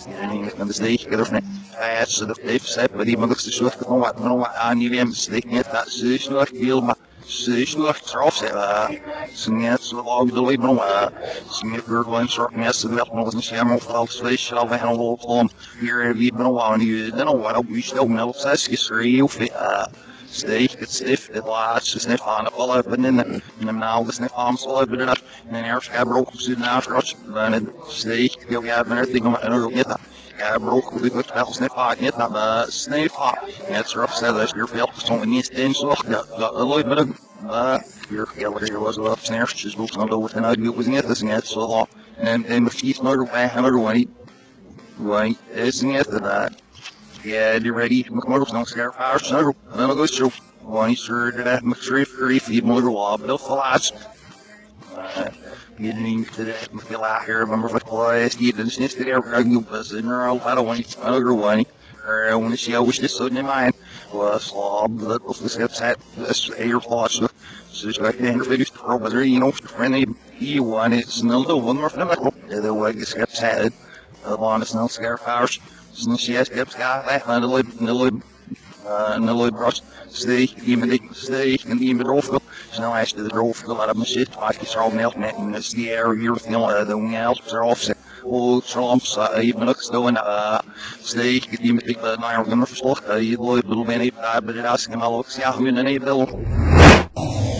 dit niet klaar niet. Maar well, is die de is niet de law of niet. The way die was de per month Sam en en de law of the way die aan is daar nou Sir Evil zegt de wat hem slecht de snel doen de sneer scam. يعني كان بسديك كده في حياة صدق ليف ساب بدي ما قصت شو كده ما ما ما أني ليم بسديك نيت لا سيش نور كيل ما سيش نور تعرف سبا سنيت سلوا بدوي بنو سنيت بيرغلين شرق ناس سبب ما وزن شيء ما فضل سويش شال بين هو طلم ير بي بنو واني دنا وانا ويش steak, het stiff, het laatste sniff on het volle I've in the And I'm now the sniff on while I've been in eerst ga brok zit naast ras. En het steek, ik ga ben er dingen en ook niet. Ga brok, ik goed wel sniff aan, niet dat we sniff aan. Net zo afstel als je veel gezond niet eens zocht, dat me dan. Maar hier was wel snerstjes, boek aan de hoofd en uit, was niet, dat is net zo. En misschien nog een weg, en nog is niet dat. Get ready, McMurrow's not scared fire snuggle, then I'll go through. One third of that McShree, three feed more lob, they'll flash. Getting to that McLaugh here, remember what boys, get in snitch to their rugby bus, and they're all out of one. I want to see how wish this sudden in mind. Was lob, the steps at this air flash. Just like the interface, pro, whether you know, friendly, you want it's another one more from the middle. The way gets headed. The lawn is no scare fires. Snusjes, ik heb schaar, en de lip, de lip, en de lip bros. Steek, die met ik, steek, en die met roofkel. Snel hij de roofkel, laat hem zitten, maak je zo melk met, en is die air hier, of de wing else, er offset. Oh, Trumps, steek, die met ik, nou ja, we gaan verslag, je loopt, bedoel, ben ik, bij de raas, en al ook, ja, we gaan even